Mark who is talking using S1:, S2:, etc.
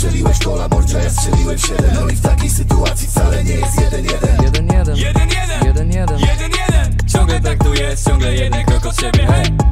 S1: strzeliłeś gola Borcza, ja strzeliłem siedem. No i w takiej sytuacji wcale nie jest jeden jeden.
S2: Jeden jeden.
S3: Jeden jeden.
S2: Jeden jeden.
S3: Ciągle tak tu jest, ciągle jeden krok od siebie, hej!